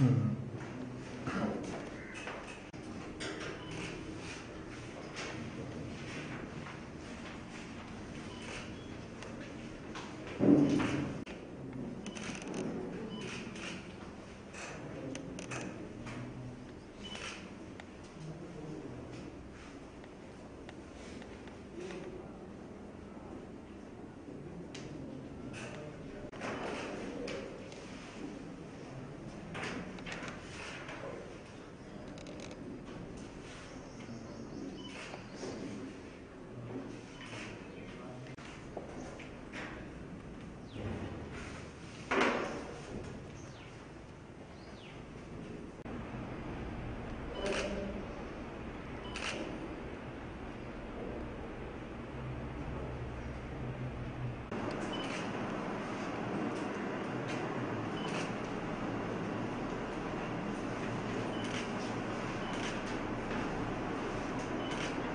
嗯。